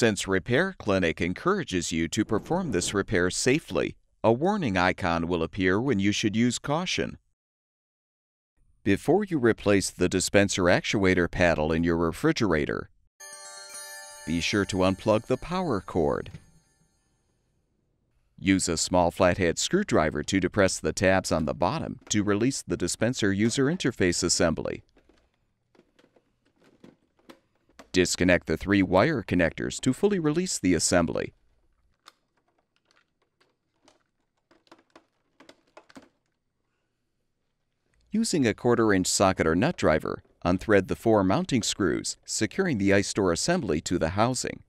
Since Repair Clinic encourages you to perform this repair safely, a warning icon will appear when you should use caution. Before you replace the dispenser actuator paddle in your refrigerator, be sure to unplug the power cord. Use a small flathead screwdriver to depress the tabs on the bottom to release the dispenser user interface assembly. Disconnect the three wire connectors to fully release the assembly. Using a quarter-inch socket or nut driver, unthread the four mounting screws, securing the ice store assembly to the housing.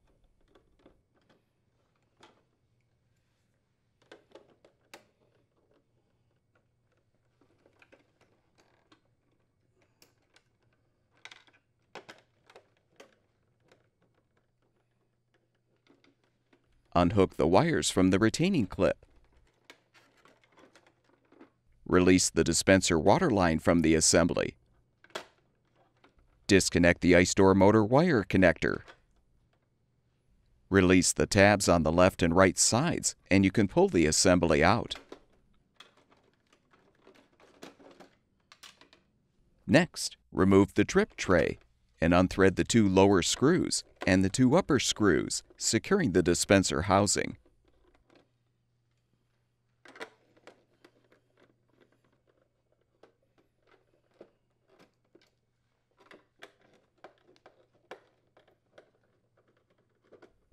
Unhook the wires from the retaining clip. Release the dispenser water line from the assembly. Disconnect the ice door motor wire connector. Release the tabs on the left and right sides, and you can pull the assembly out. Next, remove the drip tray and unthread the two lower screws and the two upper screws, securing the dispenser housing.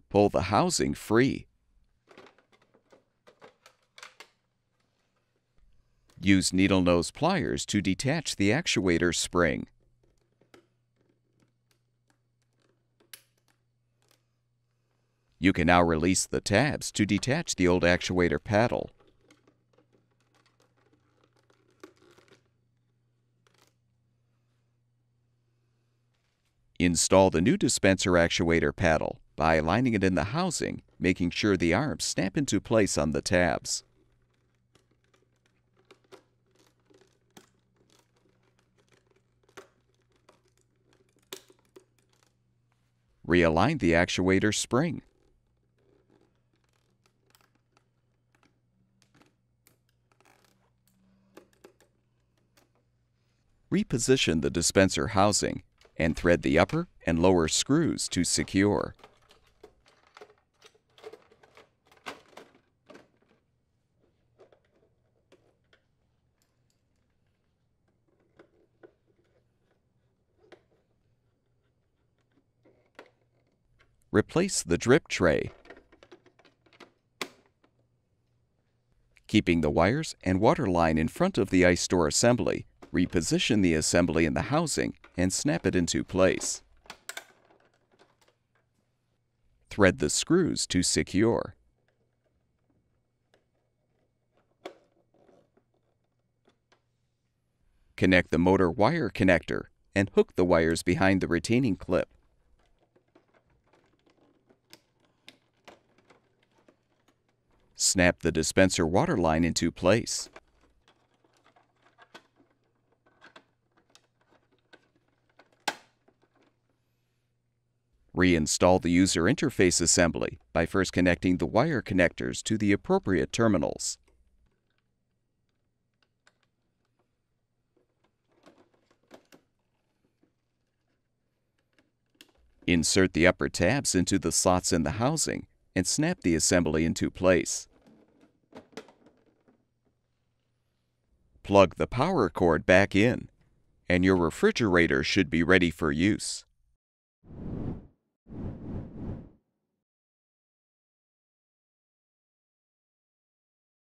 Pull the housing free. Use needle nose pliers to detach the actuator spring. You can now release the tabs to detach the old actuator paddle. Install the new dispenser actuator paddle by aligning it in the housing, making sure the arms snap into place on the tabs. Realign the actuator spring. Reposition the dispenser housing and thread the upper and lower screws to secure. Replace the drip tray. Keeping the wires and water line in front of the ice store assembly, reposition the assembly in the housing and snap it into place. Thread the screws to secure. Connect the motor wire connector and hook the wires behind the retaining clip. Snap the dispenser water line into place. Reinstall the user interface assembly by first connecting the wire connectors to the appropriate terminals. Insert the upper tabs into the slots in the housing and snap the assembly into place. Plug the power cord back in, and your refrigerator should be ready for use.